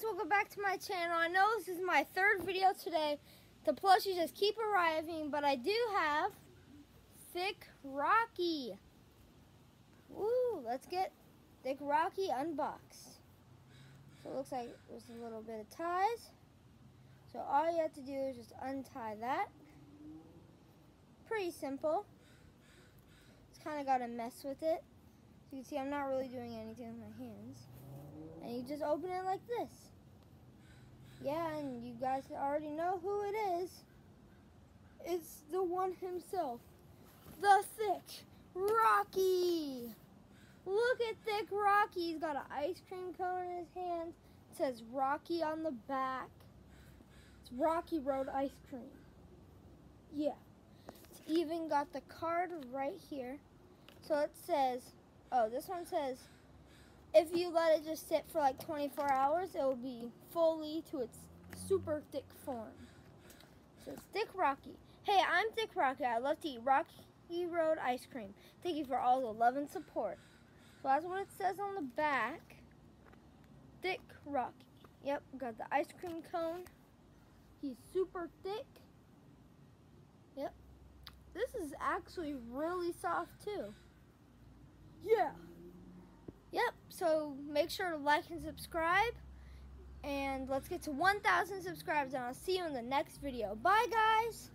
guys, welcome back to my channel. I know this is my third video today. The plushies just keep arriving, but I do have Thick Rocky. Woo, let's get Thick Rocky unboxed. So it looks like there's a little bit of ties. So all you have to do is just untie that. Pretty simple. It's kind of got to mess with it. You can see I'm not really doing anything with my hands. And you just open it like this. Yeah, and you guys already know who it is. It's the one himself. The Thick Rocky. Look at Thick Rocky. He's got an ice cream cone in his hand. It says Rocky on the back. It's Rocky Road ice cream. Yeah. It's even got the card right here. So it says, oh, this one says, if you let it just sit for like 24 hours, it will be fully to its super thick form. So it's Thick Rocky. Hey, I'm Thick Rocky. I love to eat Rocky Road ice cream. Thank you for all the love and support. So that's what it says on the back. Thick Rocky. Yep, got the ice cream cone. He's super thick. Yep. This is actually really soft too. Yeah. Yep, so make sure to like and subscribe. And let's get to 1,000 subscribers and I'll see you in the next video. Bye guys!